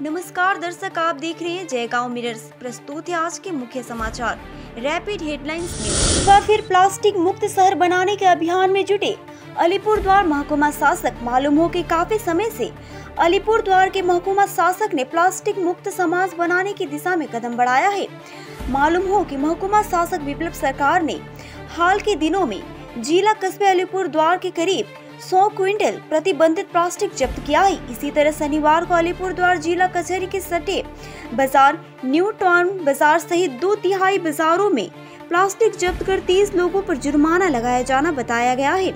नमस्कार दर्शक, आप देख रहे हैं जयगांव मिरर्स। प्रस्तुत है आज के मुख्य समाचार। रैपिड हेडलाइंस न्यूज़ फिर प्लास्टिक मुक्त शहर बनाने के अभियान में जुटे। अलीपुर द्वार महकुमा शासक मालूम हो कि काफ़ी समय से अलीपुर द्वार के महकुमा शासक ने प्लास्टिक मुक्त समाज बनाने की दिशा में कदम बढ़ाया है। मालूम हो कि महकुमा शासक विप्लव सरकार ने हाल के दिनों में जिला कस्बे अलीपुर द्वार के करीब 100 क्विंटल प्रतिबंधित प्लास्टिक जब्त किया है इसी तरह शनिवार को अलीपुर द्वार जिला कचहरी के सटे बाज़ार, न्यू टाउन बाज़ार सहित दो तिहाई बाजारों में प्लास्टिक जब्त कर 30 लोगों पर जुर्माना लगाया जाना बताया गया है।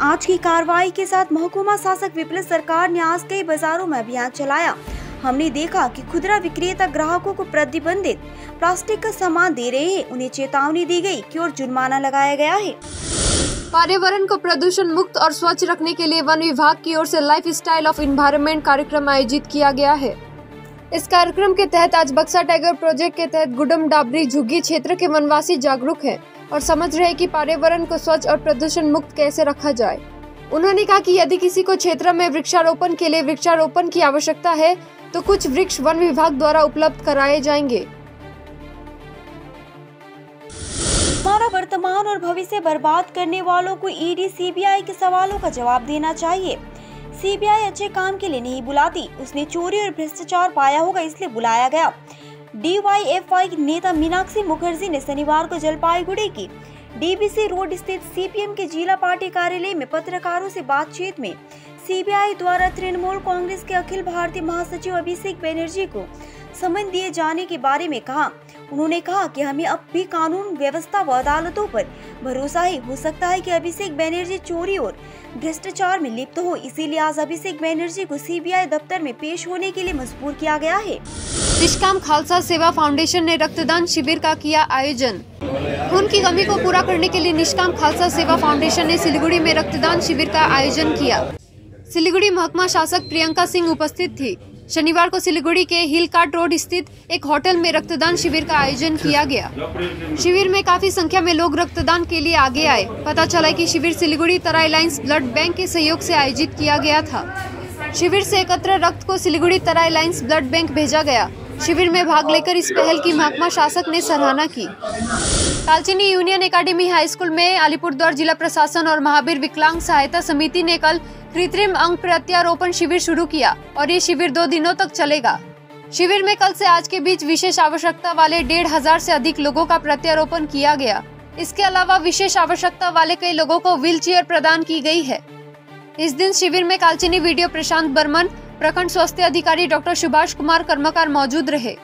आज की कार्रवाई के साथ महकुमा शासक विप्लव सरकार ने आज कई बाजारों में अभियान चलाया। हमने देखा कि खुदरा विक्रेता ग्राहकों को प्रतिबंधित प्लास्टिक का सामान दे रहे हैं। उन्हें चेतावनी दी गई कि और जुर्माना लगाया गया है। पर्यावरण को प्रदूषण मुक्त और स्वच्छ रखने के लिए वन विभाग की ओर से लाइफ स्टाइल ऑफ़ इन्वायरमेंट कार्यक्रम आयोजित किया गया है। इस कार्यक्रम के तहत आज बक्सा टाइगर प्रोजेक्ट के तहत गुडम डाबरी झुग्गी क्षेत्र के वनवासी जागरूक हैं और समझ रहे कि पर्यावरण को स्वच्छ और प्रदूषण मुक्त कैसे रखा जाए। उन्होंने कहा कि यदि किसी को क्षेत्र में वृक्षारोपण के लिए वृक्षारोपण की आवश्यकता है तो कुछ वृक्ष वन विभाग द्वारा उपलब्ध कराए जाएँगे। हमारा वर्तमान और भविष्य बर्बाद करने वालों को ईडी, सीबीआई के सवालों का जवाब देना चाहिए। सीबीआई अच्छे काम के लिए नहीं बुलाती। उसने चोरी और भ्रष्टाचार पाया होगा, इसलिए बुलाया गया। डीवाईएफआई नेता मीनाक्षी मुखर्जी ने शनिवार को जलपाईगुड़ी की डीबीसी रोड स्थित सीपीएम के जिला पार्टी कार्यालय में पत्रकारों से बातचीत में सीबीआई द्वारा तृणमूल कांग्रेस के अखिल भारतीय महासचिव अभिषेक बनर्जी को समन दिए जाने के बारे में कहा। उन्होंने कहा कि हमें अब भी कानून, व्यवस्था व अदालतों पर भरोसा ही हो सकता है कि अभिषेक बैनर्जी चोरी और भ्रष्टाचार में लिप्त हो। इसीलिए आज अभिषेक बैनर्जी को सीबीआई दफ्तर में पेश होने के लिए मजबूर किया गया है। निष्काम खालसा सेवा फाउंडेशन ने रक्तदान शिविर का किया आयोजन। खून की कमी को पूरा करने के लिए निष्काम खालसा सेवा फाउंडेशन ने सिलीगुड़ी में रक्तदान शिविर का आयोजन किया। सिलीगुड़ी महकमा शासक प्रियंका सिंह उपस्थित थी। शनिवार को सिलीगुड़ी के हिल कार्ट रोड स्थित एक होटल में रक्तदान शिविर का आयोजन किया गया। शिविर में काफ़ी संख्या में लोग रक्तदान के लिए आगे आए। पता चला कि शिविर Siliguri Terai lines blood bank के सहयोग से आयोजित किया गया था। शिविर से एकत्र रक्त को Siliguri Terai lines blood bank भेजा गया। शिविर में भाग लेकर इस पहल की महकमा शासक ने सराहना की। Kalchini union academy high school में अलीपुरद्वार जिला प्रशासन और महावीर विकलांग सहायता समिति ने कल कृत्रिम अंग प्रत्यारोपण शिविर शुरू किया और ये शिविर दो दिनों तक चलेगा। शिविर में कल से आज के बीच विशेष आवश्यकता वाले डेढ़ हज़ार से अधिक लोगों का प्रत्यारोपण किया गया। इसके अलावा विशेष आवश्यकता वाले कई लोगों को व्हील प्रदान की गई है। इस दिन शिविर में कालचिनी वीडियो प्रशांत बर्मन प्रखंड स्वास्थ्य अधिकारी डॉक्टर सुभाष कुमार कर्मकार मौजूद रहे।